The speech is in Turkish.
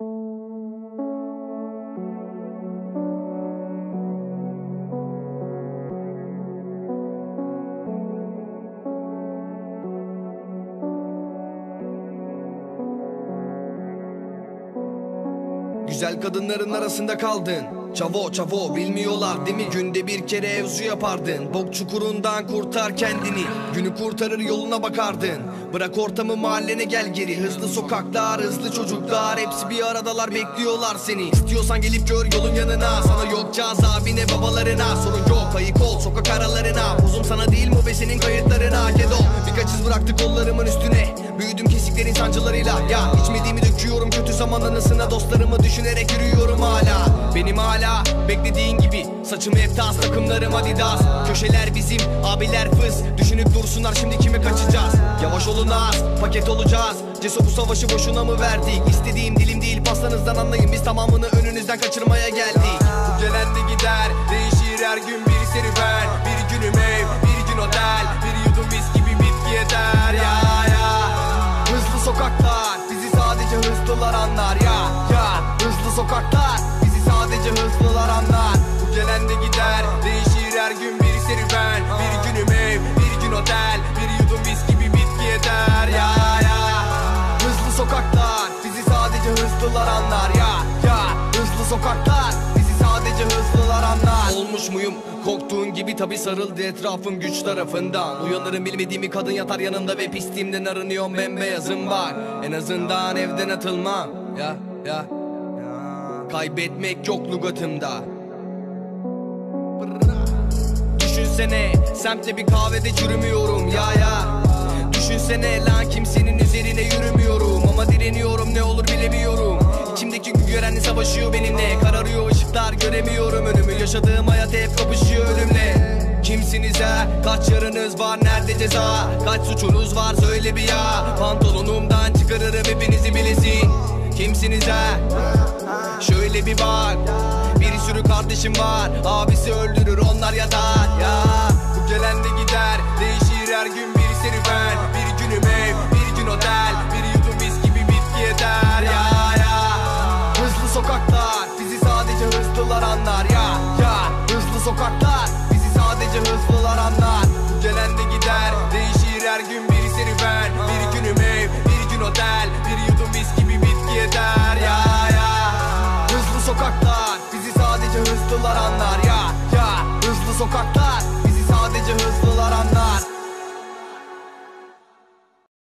thank you Güzel kadınların arasında kaldın. Çavo çavo bilmiyorlar değil mi? Günde bir kere evzu yapardın. Bok çukurundan kurtar kendini. Günü kurtarır yoluna bakardın. Bırak ortamı mahallene gel geri. Hızlı sokaklar hızlı çocuklar. Hepsi bir aradalar bekliyorlar seni. İstiyorsan gelip gör yolun yanına. Sana yok cazabine babalarına. Sorun yok ayık ol sokak aralarına. Bozum sana değil mu be senin kayıtlarına? Kedo birkaç iz bıraktı kollarımın üstüne. Büyüdüm kesiklerin sancılarıyla Ya içmediğimi kötü zaman anısına Dostlarımı düşünerek yürüyorum hala. Benim hala beklediğin gibi Saçım hep tas takımlarım adidas. Köşeler bizim abiler fız. Düşünüp dursunlar şimdi kime kaçacağız? Yavaş olun az paket olacağız. Ceso bu savaşı boşuna mı verdik? İstediğim dilim değil pastanızdan anlayın. Biz tamamını önünüzden kaçırmaya geldik. Bu de gider Değişir her gün bir serüven. Bir günüm ev bir gün otel. Bir yudum viski bir bitki yeter hızlılar anlar Bu gelen de gider değişir her gün. Bir serüven Bir günüm ev bir gün otel. Bir yudum viski bir bitki yeter ya ya. Hızlı sokaklar bizi sadece hızlılar anlar. Ya ya. Hızlı sokaklar bizi sadece hızlılar anlar. Olmuş muyum? Korktuğun gibi tabi sarıldı etrafım güç tarafından. Uyanırım bilmediğimi kadın yatar yanımda ve pisliğimden arınıyorum. Bembeyazım var. En azından evden atılmam. Ya ya Kaybetmek yok lugatımda Düşünsene semtte bir kahvede çürümüyorum ya ya Düşünsene lan kimsenin üzerine yürümüyorum Ama direniyorum ne olur bilemiyorum İçimdeki gün görenle savaşıyor benimle Kararıyor ışıklar göremiyorum önümü Yaşadığım hayat hep kapışıyor ölümle Kimsiniz ha? Kaç yarınız var? Nerede ceza? Kaç suçunuz var? Söyle bir ya Pantolonumdan çıkarırım hepinizi bilesin Kimsiniz ha? Bak. Bir sürü kardeşim var. Abisi öldürür onlar yatar. Ya Bu gelen de gider did savage, a hustler, I'm not